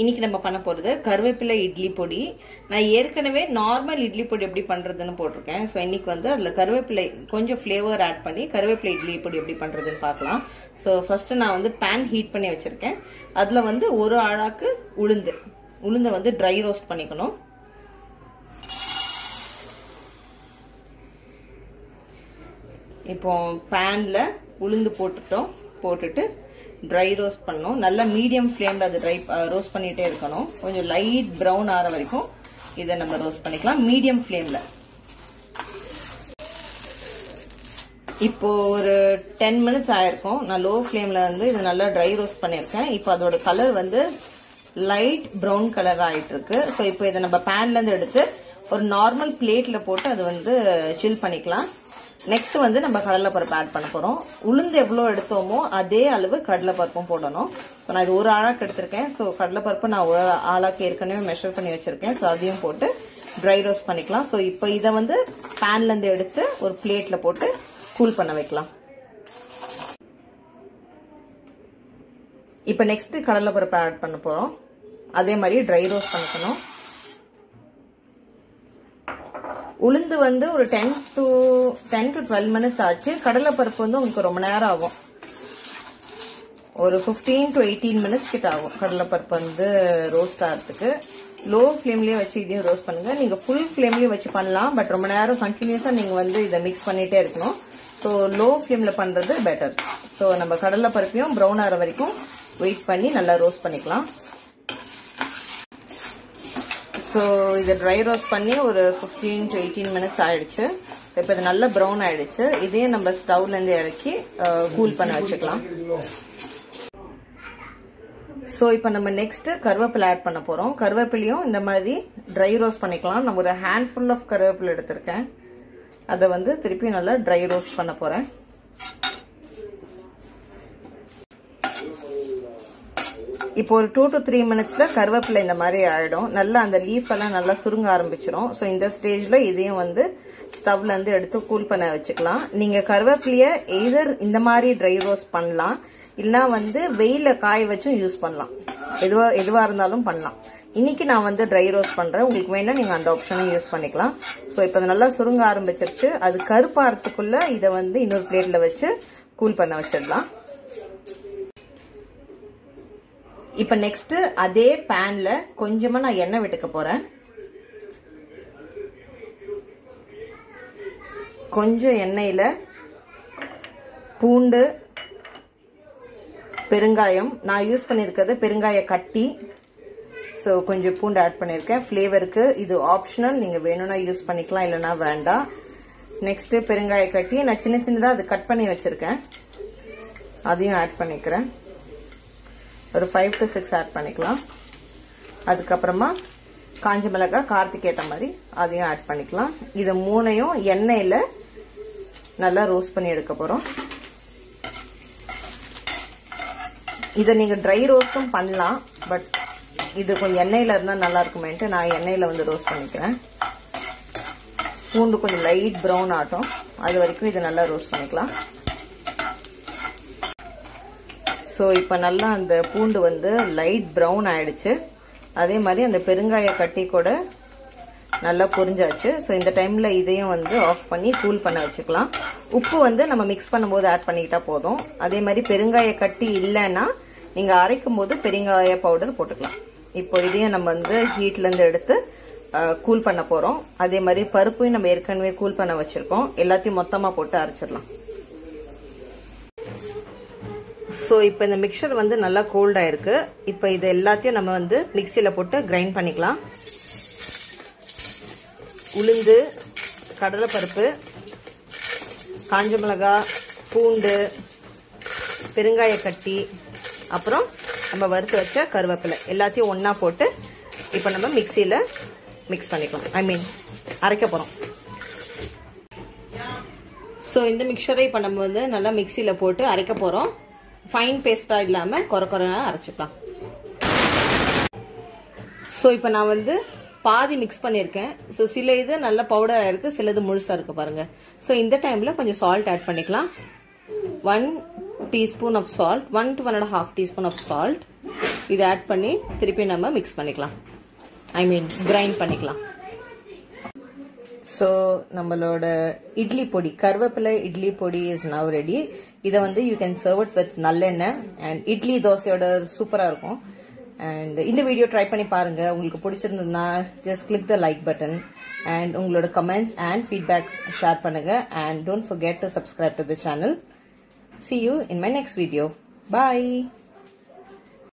இன்னைக்கு நம்ம பண்ண போறது கருவேப்பிலை இட்லி பொடி. நான் ஏற்கனவே நார்மல் இட்லி பொடி எப்படி பண்றதுன்னு போட்டிருக்கேன். ஸோ இன்னைக்கு வந்து அதில் கருவேப்பிலை கொஞ்சம் ஃப்ளேவர் ஆட் பண்ணி கருவேப்பிலை இட்லி பொடி எப்படி பண்றதுன்னு பார்க்கலாம். ஸோ ஃபர்ஸ்ட் நான் வந்து பேன் ஹீட் பண்ணி வச்சிருக்கேன். அதுல வந்து ஒரு ஆழாக்கு உளுந்து. உளுந்தை வந்து ட்ரை ரோஸ்ட் பண்ணிக்கணும். இப்போ பேன்ல உளுந்து போட்டுட்டோம். போட்டுட்டு ட்ரை ரோஸ்ட் பண்ணணும். நல்லா மீடியம் ஃப்ளேம்ல அது ட்ரை ரோஸ்ட் பண்ணிட்டே இருக்கணும். கொஞ்சம் லைட் ப்ரௌன் ஆகிற வரைக்கும் இதை நம்ம ரோஸ்ட் பண்ணிக்கலாம். மீடியம் ஃப்ளேம்ல இப்போ ஒரு டென் மினிட்ஸ் ஆயிருக்கும். நான் லோ ஃப்ளேம்ல வந்து இது நல்லா ட்ரை ரோஸ்ட் பண்ணியிருக்கேன். இப்போ அதோட கலர் வந்து லைட் ப்ரௌன் கலர் ஆயிட்டு இருக்கு ஸோ இப்போ இதை நம்ம பேன்ல இருந்து எடுத்து ஒரு நார்மல் பிளேட்ல போட்டு அது வந்து சில் பண்ணிக்கலாம். நெக்ஸ்ட் வந்து நம்ம கடலைப்பருப்பு ஆட் பண்ண போறோம். உளுந்து எவ்வளோ எடுத்தோமோ அதே அளவு கடலைப்பருப்பும் போடணும். ஸோ நான் இது ஒரு ஆழாக்கு எடுத்திருக்கேன். ஸோ கடலைப்பருப்பு நான் ஒரு ஆழாக்கு ஏற்கனவே மெஷர் பண்ணி வச்சிருக்கேன். ஸோ அதையும் போட்டு ட்ரை ரோஸ்ட் பண்ணிக்கலாம். ஸோ இப்போ இதை வந்து பேன்லேருந்து எடுத்து ஒரு பிளேட்ல போட்டு கூல் பண்ண வைக்கலாம். இப்போ நெக்ஸ்ட் கடலைப்பருப்பு ஆட் பண்ண போறோம். அதே மாதிரி ட்ரை ரோஸ்ட் பண்ணிக்கணும். உளுந்து வந்து ஒரு ten to ten to twelve minutes ஆச்சு. கடலைப்பருப்பு வந்து உங்களுக்கு ரொம்ப நேரம் ஆகும். ஒரு ஃபிஃப்டீன் டு எயிட்டீன் மினிட்ஸ் கிட்ட ஆகும் கடலைப்பருப்பு வந்து ரோஸ்ட் ஆகிறதுக்கு லோ ஃப்ளேம்லேயே வச்சு இதையும் ரோஸ்ட் பண்ணுங்கள் நீங்கள் ஃபுல் ஃப்ளேம்லேயும் வச்சு பண்ணலாம். பட் ரொம்ப நேரம் கண்டினியூஸாக நீங்கள் வந்து இதை மிக்ஸ் பண்ணிகிட்டே இருக்கணும். ஸோ லோ ஃப்ளேமில் பண்ணுறது பெட்டர் ஸோ நம்ம கடலைப்பருப்பையும் ப்ரௌன் ஆகிற வரைக்கும் வெயிட் பண்ணி நல்லா ரோஸ்ட் பண்ணிக்கலாம். ஸோ இதை ட்ரை ரோஸ்ட் பண்ணி ஒரு ஃபிஃப்டீன் டு எயிட்டீன் மினிட்ஸ் ஆயிடுச்சு. ஸோ இப்போ இது நல்லா ப்ரௌன் ஆயிடுச்சு. இதையும் நம்ம ஸ்டவ்லேருந்து இறக்கி கூல் பண்ண வச்சுக்கலாம். ஸோ இப்போ நம்ம நெக்ஸ்ட்டு கருவேப்பிலை ஆட் பண்ண போகிறோம் கருவேப்பிலையும் இந்த மாதிரி ட்ரை ரோஸ்ட் பண்ணிக்கலாம். நம்ம ஒரு ஹேண்ட்ஃபுல் ஆஃப் கருவேப்பிலை எடுத்திருக்கேன். அதை வந்து திருப்பி நல்லா ட்ரை ரோஸ்ட் பண்ண போகிறேன் இப்போ ஒரு டூ டு த்ரீ மினிட்ஸ்ல கருவேப்பிலை இந்த மாதிரி ஆயிடும். நல்லா அந்த லீஃப் எல்லாம் நல்லா சுருங்க ஆரம்பிச்சிடும் ஸோ இந்த ஸ்டேஜ்ல இதையும் வந்து ஸ்டவ்ல இருந்து எடுத்து கூல் பண்ண வச்சுக்கலாம். நீங்க கருவேப்பிலைய எய்தர் இந்த மாதிரி ட்ரை ரோஸ் பண்ணலாம். இல்லைன்னா வந்து வெயில காய வச்சும் யூஸ் பண்ணலாம். எதுவா எதுவா இருந்தாலும் பண்ணலாம். இன்னைக்கு நான் வந்து ட்ரை ரோஸ் பண்றேன். உங்களுக்கு வேணா நீங்க அந்த ஆப்ஷனும் யூஸ் பண்ணிக்கலாம். ஸோ இப்போ நல்லா சுருங்க ஆரம்பிச்சிருச்சு. அது கருப்பாறதுக்குள்ள இதை வந்து இன்னொரு பிளேட்ல வச்சு கூல் பண்ண வச்சிடலாம். இப்ப நெக்ஸ்ட் அதே பேன்ல கொஞ்சமா நான் எண்ணெய் விட்டுக்க போறேன். கொஞ்சம் எண்ணெயில பூண்டு பெருங்காயம் நான் யூஸ் பண்ணிருக்கிறது பெருங்காய கட்டி. ஸோ கொஞ்சம் பூண்டு ஆட் பண்ணியிருக்கேன். ஃப்ளேவருக்கு இது ஆப்ஷனல் நீங்கள் வேணும்னா யூஸ் பண்ணிக்கலாம் இல்லைனா வேண்டாம். நெக்ஸ்ட்டு பெருங்காய கட்டி நான் சின்ன சின்னதாக அது கட் பண்ணி வச்சுருக்கேன். அதையும் ஆட் பண்ணிக்கிறேன். ஒரு ஃபைவ் டு சிக்ஸ் ஆட் பண்ணிக்கலாம். அதுக்கப்புறமா காஞ்ச மிளகாய் காரத்துக்கு ஏற்ற மாதிரி அதையும் ஆட் பண்ணிக்கலாம். இது மூணையும் எண்ணெயில் நல்லா ரோஸ்ட் பண்ணி எடுக்க போகிறோம் இதை நீங்கள் ட்ரை ரோஸ்ட்டும் பண்ணலாம் பட் இது கொஞ்சம் எண்ணெயில் இருந்தால் நல்லா இருக்குமேன்ட்டு நான் எண்ணெயில் வந்து ரோஸ்ட் பண்ணிக்கிறேன். பூண்டு கொஞ்சம் லைட் ப்ரௌன் ஆட்டும் அது வரைக்கும் இதை நல்லா ரோஸ்ட் பண்ணிக்கலாம். ஸோ இப்போ நல்லா அந்த பூண்டு வந்து லைட் ப்ரௌன் ஆயிடுச்சு. அதே மாதிரி அந்த பெருங்காய கட்டி கூட நல்லா பொரிஞ்சாச்சு. ஸோ இந்த டைமில் இதையும் வந்து ஆஃப் பண்ணி கூல் பண்ண வச்சுக்கலாம். உப்பு வந்து நம்ம மிக்ஸ் பண்ணும்போது ஆட் பண்ணிக்கிட்டா போதும். அதே மாதிரி பெருங்காய கட்டி இல்லைன்னா நீங்கள் அரைக்கும் போது பெருங்காய பவுடர் போட்டுக்கலாம். இப்போ இதையும் நம்ம வந்து ஹீட்லேருந்து எடுத்து கூல் பண்ண போகிறோம் அதே மாதிரி பருப்பையும் நம்ம ஏற்கனவே கூல் பண்ண வச்சுருக்கோம். எல்லாத்தையும் மொத்தமாக போட்டு அரைச்சிடலாம். ஸோ இப்போ இந்த மிக்சர் வந்து நல்லா கோல்டாக இருக்கு இப்போ இது எல்லாத்தையும் நம்ம வந்து மிக்சியில் போட்டு கிரைண்ட் பண்ணிக்கலாம். உளுந்து கடலைப்பருப்பு காஞ்ச மிளகாய் பூண்டு பெருங்காய கட்டி அப்புறம் நம்ம வறுத்து வச்ச கருவேப்பிலை. எல்லாத்தையும் ஒன்றா போட்டு இப்போ நம்ம மிக்சியில் மிக்ஸ் பண்ணிக்கலாம். ஐ மீன் அரைக்க போகிறோம் ஸோ இந்த மிக்சரை இப்போ நம்ம வந்து நல்லா மிக்சியில் போட்டு அரைக்க போகிறோம் ஃபைன் பேஸ்ட்டாக இல்லாமல் குறை குறைனா அரைச்சிக்கலாம். ஸோ இப்போ நான் வந்து பாதி மிக்ஸ் பண்ணியிருக்கேன் ஸோ சில இது நல்ல பவுடராக இருக்குது சிலது முழுசாக இருக்குது பாருங்கள் ஸோ இந்த டைமில் கொஞ்சம் சால்ட் ஆட் பண்ணிக்கலாம். One teaspoon of salt one to one and half teaspoon of salt இதை ஆட் பண்ணி திருப்பி நம்ம மிக்ஸ் பண்ணிக்கலாம். ஐ மீன் கிரைண்ட் பண்ணிக்கலாம். ஸோ நம்மளோட இட்லி பொடி கருவேப்பிலை இட்லி பொடி இஸ் நவ் ரெடி இதை வந்து you can serve it with நல்லெண்ணெய் அண்ட் இட்லி தோசையோட சூப்பராக இருக்கும். அண்ட் இந்த வீடியோ ட்ரை பண்ணி பாருங்கள் உங்களுக்கு பிடிச்சிருந்ததுன்னா just click the like button and உங்களோட கமெண்ட்ஸ் அண்ட் ஃபீட்பேக்ஸ் ஷேர் பண்ணுங்கள் and don't forget to subscribe to the channel see you in my next video bye